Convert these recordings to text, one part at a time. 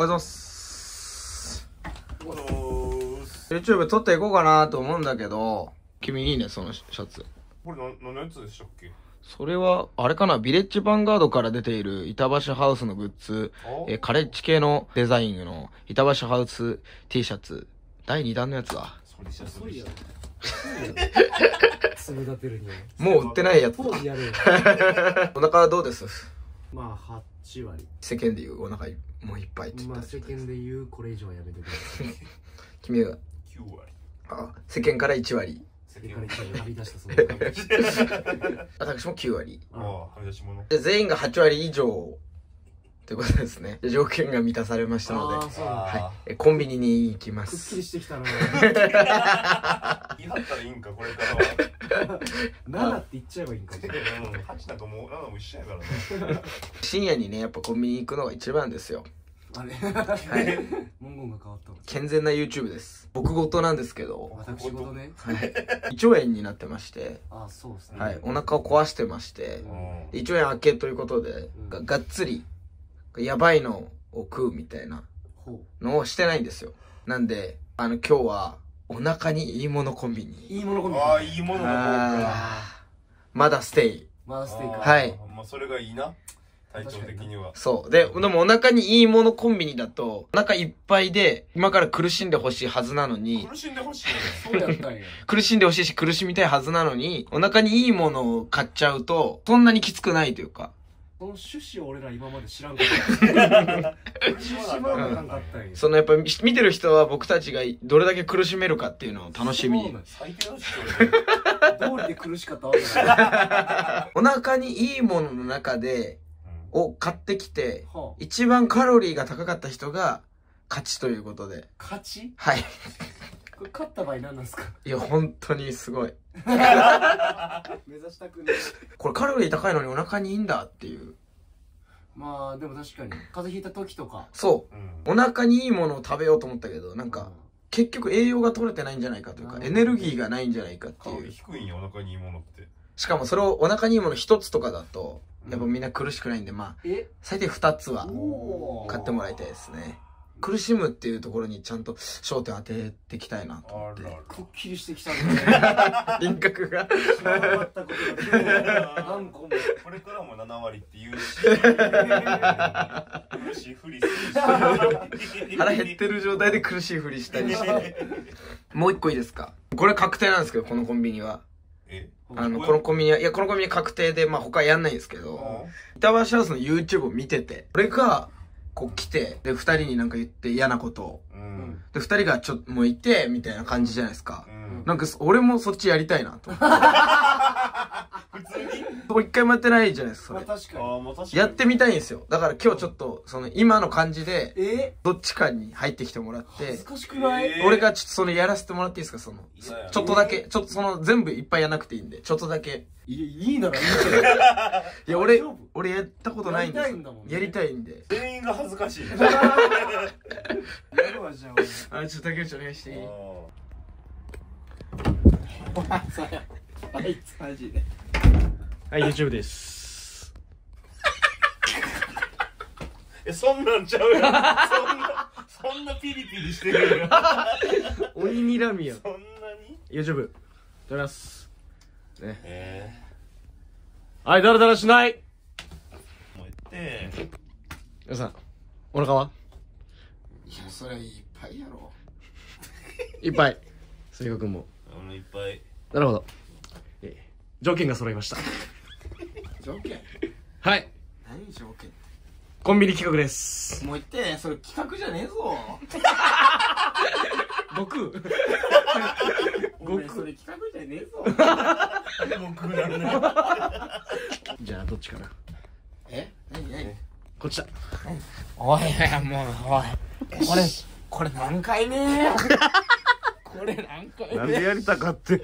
おはようございます。おはようございます YouTube 撮っていこうかなと思うんだけど、君いいね、そのシャツ。これな何のやつでしたっけ？それは、あれかな、ビレッジヴァンガードから出ている板橋ハウスのグッズ、あえーカレッジ系のデザインの板橋ハウス T シャツ、第2弾のやつだ。それじゃ そ遅いや粒立てるにはもう売ってないやつだ。当時やるよ。お腹はどうです？まあ8割。世間で言うお腹いもういっぱいって言ったらまあ世間で言うこれ以上はやめてください。君は、9割。あ、世間から1割。世間から一番り出したその 私も9割。ああはみ出し物で全員が8割以上ってことですね。で 条件が満たされましたので、ああそうなんだ。はい、えコンビニに行きまくっきすり。してきたな。言い張ったらいいんかこれからは。7って言っちゃえばいいんかうん8なんかもう7も一緒やからね。深夜にね、やっぱコンビニ行くのが一番ですよ。あれ？はい。文言が変わったの健全な YouTube です。僕事なんですけど、私事ね。はい。胃腸炎になってまして、ああそうですね。はい。お腹を壊してまして。う、ん。胃腸炎明けということで、ががっつり、やばいのを食うみたいなほのをしてないんですよ。なんで、あの、今日は、お腹にいいものコンビうニ。いいものコンビああいいものの方か。あー。まだステイ。まあステーキはい。まあそれがいいな。体調的には。そう。で、でもお腹にいいものコンビニだと、お腹いっぱいで、今から苦しんでほしいはずなのに、苦しんでほしい。そうやったんや。苦しんでほしいし苦しみたいはずなのに、お腹にいいものを買っちゃうと、そんなにきつくないというか。その趣旨を俺ら今まで知らんかった。そのやっぱ見てる人は僕たちがどれだけ苦しめるかっていうのを楽しみに。最低の主張で通りで苦しかったわけだお腹にいいものの中で、を買ってきて、はあ。一番カロリーが高かった人が勝ちということで。勝ち？はい。これ勝った場合何なんですか？いや、本当にすごい。目指したくねこれカロリー高いのにお腹にいいんだっていう。まあでも確かに風邪ひいた時とかそう。お腹にいいものを食べようと思ったけど、なんか、結局栄養が取れてないんじゃないかというか、うんエネルギーがないんじゃないかっていう。低いんやお腹にいいものってしかもそれをお腹にいいもの一つとかだと、うんやっぱみんな苦しくないんで、まあ、え？最低二つは買ってもらいたいですね。苦しむっていうところにちゃんと焦点当てていきたいなと思って。くっきりしてきたね 輪郭が。知らなかったことが何個もこれからも7割って言うし苦しいふりするし腹減ってる状態で苦しいふりしたりして。もう一個いいですか？これ確定なんですけど、このコンビニは。えあの、このコンビニは、いや、このコンビニは確定で、まあ他やんないんですけど、板橋ハウスの YouTube を見てて、俺が、こう来て、で、二人になんか言って嫌なことを。うんで、二人がちょっと、もういて、みたいな感じじゃないですか。うんなんか、俺もそっちやりたいなと。普通に。俺一回もやってないじゃないですか、確かに。確かに。やってみたいんですよ。だから今日ちょっと、その、今の感じで、えどっちかに入ってきてもらって恥ず、かしくない？えー？俺がちょっとそのやらせてもらっていいですか、その。ちょっとだけ、ちょっとその、全部いっぱいやらなくていいんで、ちょっとだけ。いいいならいいけど いや、俺俺やったことないんですやりたいんだもんね。やりたいんで。全員が恥ずかしい。やるわじゃああ、ちょっと竹内お願いしていい？あ いつマジではい、YouTube です。えそんなんちゃうよそんなそんなピリピリしてるよ鬼睨みや。そんなに？YouTube。撮ります。えはい、だらだらしないー、もう言って皆さん、お腹は？いや、それいっぱいやろ。いっぱい。すみかくんも。あのいっぱいなるほど。えー条件が揃いました。条件はい。何条件？コンビニ企画です。もう言って、それ企画じゃねえぞ。僕 僕、それ企画じゃねえぞ。僕なんねじゃあ、どっちかなえ？何？何？こっちだ。おい、もう、おい。これ、これ何回目 これ何回なんでやりたかって。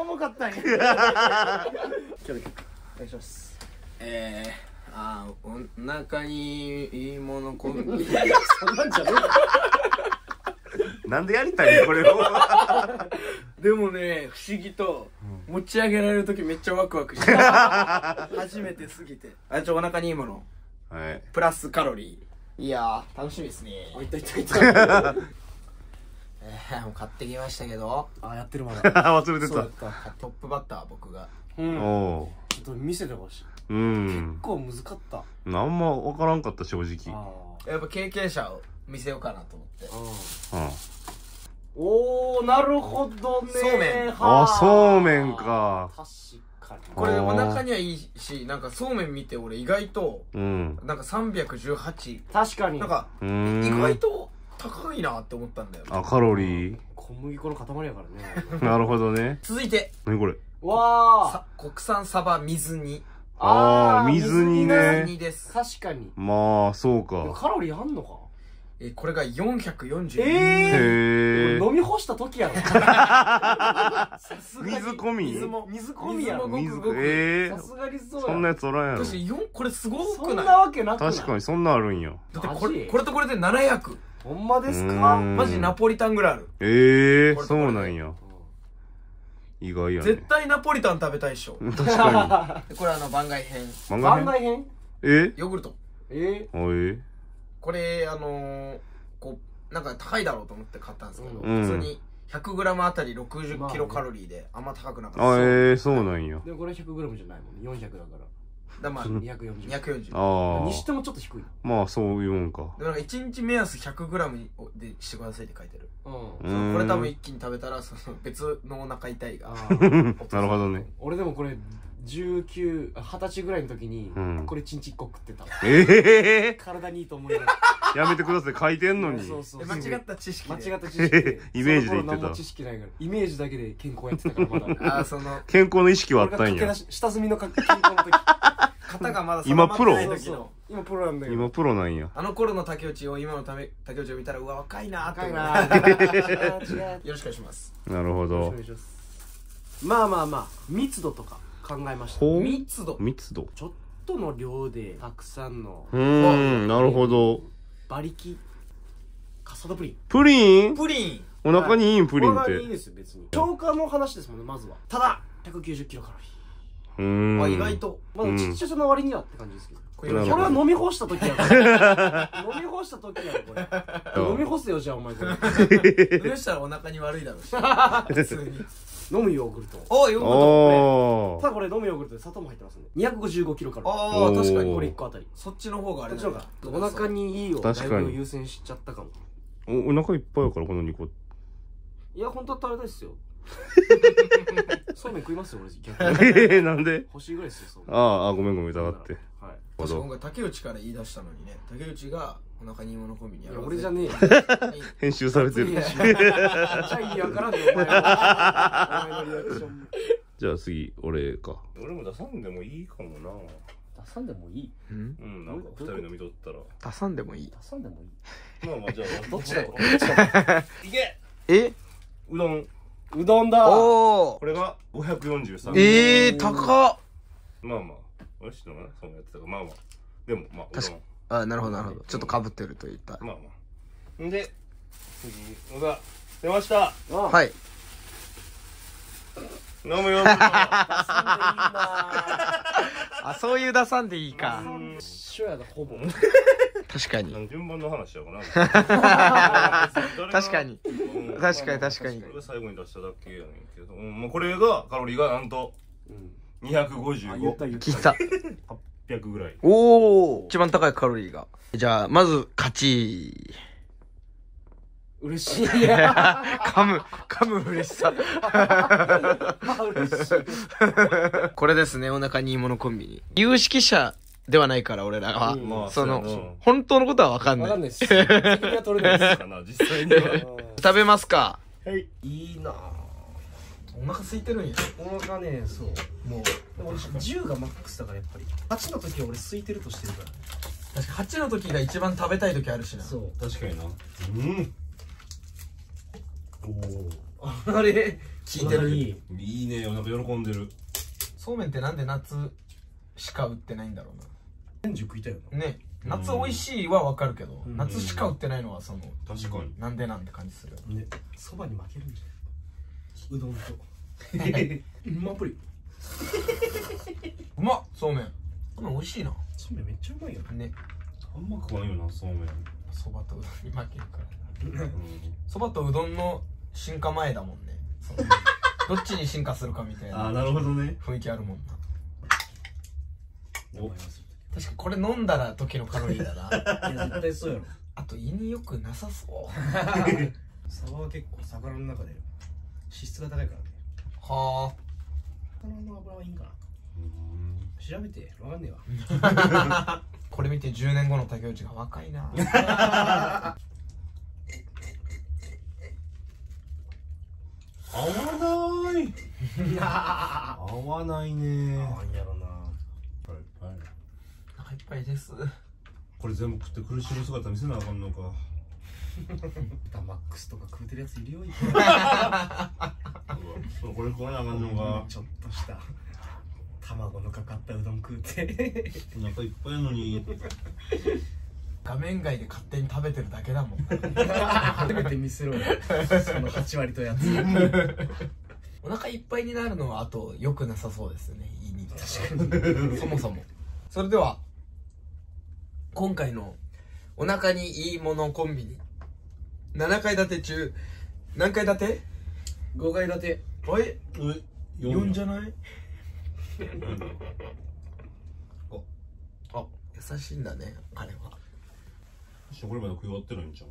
重かったんや。お願いしますえー、あーお腹にいいものコンビニ。そんなんじゃねなんでやりたいのこれを でもね、不思議と、持ち上げられるときめっちゃワクワクして 初めてすぎて。あ、ちょ、お腹にいいもの。はいプラスカロリーいやー楽しみですねあいったいったいったえー、もう買ってきましたけど。あやってるまだ。忘れてそうただった。トップバッター僕が。うん。おおちょっと見せてほしい。うん。結構難かった。なんま分からんかった正直。あやっぱ経験者を見せようかなと思って。あうん。おおなるほどね。そうめん。はあ。そうめんか。確かに。これお腹にはいいしなんかそうめん見て俺意外とうん。なんか318確かに。なんかうーん。意外と高いなって思ったんだよ、あカロリー？小麦粉の塊やからね。なるほどね。続いて。何これ？わあ。さ国産サバ水煮。あー水煮ね。水煮です。確かに。まあそうか。カロリーあんのか？えこれが440えへえ飲み干した時やろ。さすがに。水込み？水も水込みやろ。水もごくごく。ええさすがにそうや。そんなやつおらんやろ。確かに4これすごそんくない。なわけなくない。確かにそんなんあるんや。だってこれこれとこれで700ほんまですうかーん。マジナポリタンぐらいある。ええこれとこれそうなんや。意外やね。絶対ナポリタン食べたいっしょ。確かでこれあの番外編。に漫番画編？外編？え？ヨーグルト。え？あえこれあのー、こうなんか高いだろうと思って買ったんですけど、うん。普通に 100g あたり60まあねキロカロリーであんま高くなかった。あですええそうなんや。ー、でもこれ 100g じゃないもんね。400だからだまあ240 240あにしてもちょっと低いあまあそういうもんか。でもなんか1日目安 100g でしてくださいって書いてる。うん。これ多分一気に食べたらその別のお腹痛い。があー。なるほどね。俺でもこれ19あ二十歳ぐらいの時にうん。これ1日1個食ってた。ええ体にいいと思いながらやめてください。書いてんのに。そうそうえ間違った知識で。間違った知識で。イメージで言ってた。その頃何も知識ないから。イメージだけで健康やってたからまだ。あーその。健康の意識はあったんや。下積みのか健康の時肩がまだ今プロ今プロなんだよ今プロなんや。あの頃の竹内を今のため竹内を見たらうわ若いなーって高いな よろしくお願いします。なるほど。まあまあまあ密度とか考えました。密度。密度。ちょっとの量でたくさんの。うーんなるほど馬力？カスタードプリン。プリン？プリン。お腹にいいんプリンって。いいですよ別に。消化の話ですもんねまずは。ただ190キロカロリうーん。あ意外と。ーまだちっちゃさの割にはって感じですけど。これは飲み干した時やから。飲み干した時やろこれ。飲み干せよじゃあお前これ。どうしたらお腹に悪いだろうし。普通に飲むヨーグルト。おいよおー。ただこれ飲むヨーグルトで砂糖も入ってますんで255キロカロリー。ああ確かにこれ1個あたり。そっちの方があれこっちの方が。お腹にいいをだい確かに。ぶ優先しちゃったかも。おお腹いっぱいやからこの2個いや本当は食べたいっすよ。そうめん食いますよ俺。逆に。えー、なんで？欲しいぐらいですよああごめんごめん疑って。はいほど。竹内から言い出したのにね竹内がお腹にいいものコンビニやろういや俺じゃねえよ。え 編集されてる。じゃあ意味わからんねお前はお前のリアクションじゃあ次俺か。俺も出さんでもいいかもな。出さんでもいい。うん？うんなんか二人飲みとったら。出さんでもいい。出さんでもいい。まあまあじゃあ。どっちだ？よいけ！えうどん。うどんだ！おおこれが543ええー、高っ。まあまあ俺知ってるのかなそのやつだからまあまあ。でもまあ確んあなるほどなるほど。ちょっとかぶってると言った。まあまあ。んで次のが出ました。あはい。飲むよあそういう出さんでいいか。一緒やなほぼ。確かに。何順番の話やかな 確かに。うん。確かに確かに。これが最後に出しただけやねんけど、うんまあ、これがカロリーがなんとうんあ言った255言った。聞いた。800ぐらい。おお一番高いカロリーが。じゃあまず勝ち。嬉しい。や 噛む噛む嬉しさ。嬉しいこれですねお腹にいいものコンビニ。有識者ではないから俺らは、うん。まあそのそうやな。本当のことは分かんない。わかんないっす。責任は取れないですかな実際には。食べますか？はい。いいなお腹空いてるんや。お腹ねそう。もう。でも俺10がマックスだからやっぱり。8の時は俺空いてるとしてるから。確か8の時が一番食べたい時あるしな。そう。確かにな。うん。おあれ？聞いてる。いい。おいいねお腹喜んでる。そうめんってなんで夏しか売ってないんだろ年中食いたいような。ね。夏美味しいは分かるけど、うん。夏しか売ってないのはその確かに。なんでなんて感じする。なね。そばに負けるんじゃない？うどんと。うまっぷり。うまっそうめん。そうめん美味しいな。そうめんめっちゃうまいよね。あんま食わんよなそうめん。そばとうどんに負けるから。うん。そばとうどんの進化前だもんね。どっちに進化するかみたいああななるほどね。雰囲気あるもんな。お。確かにこれ飲んだら時のカロリーだな。い や絶対そうやろ。あと胃によくなさそう。サバは結構魚の中で脂質が高いからね。は魚の油はいいんかな。うん。調べてわかんねえわ。あ これ見て10年後の竹内が若いな。合わない。合わないね。あんやろな。はいはいお腹いっぱいです。これ全部食って苦しむ姿見せなあかんのか ダマックスとか食うてるやついるよこれ食わなあかんのかちょっとした。卵のかかったうどん食うて。お腹いっぱいやのに。画面外で勝手に食べてるだけだもん。初めて見せろよ。その8割とやつ。お腹いっぱいになるのはあと良くなさそうですよね胃に。そもそも。それでは今回のお腹にいいものコンビニ7階建て中何階建て？5階建て。あれえ？4じゃゃない？あ優しいんだね彼は。これまで食い終わってるんじゃ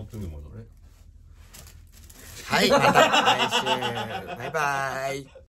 ってんねんまだはいまた来週。バイバイ